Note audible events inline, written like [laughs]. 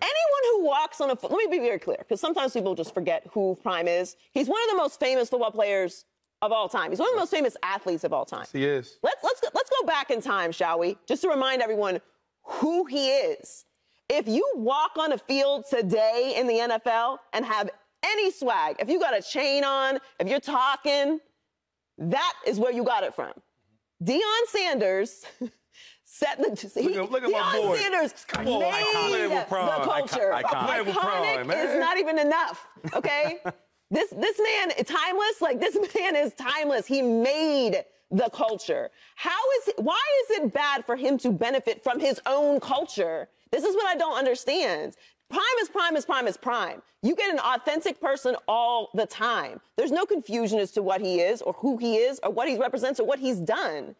Anyone who walks on a foot, let me be very clear, because sometimes people just forget who Prime is. He's one of the most famous football players of all time. He's one of the most famous athletes of all time. He is. Let's let's go, let's go back in time, shall we? Just to remind everyone who he is. If you walk on a field today in the NFL and have any swag, if you got a chain on, if you're talking, that is where you got it from. Mm-hmm. Deion Sanders [laughs] set the. He, Look at- look at my boy. Come on, made icon. Playing with the culture. Icon. I'm playing with pride, Iconic man. is not even enough. [laughs] Okay, this this man timeless. Like this man is timeless. He made the culture. How is it, why is it bad for him to benefit from his own culture? This is what I don't understand. Prime is prime is prime is prime. You get an authentic person all the time. There's no confusion as to what he is or who he is or what he represents or what he's done.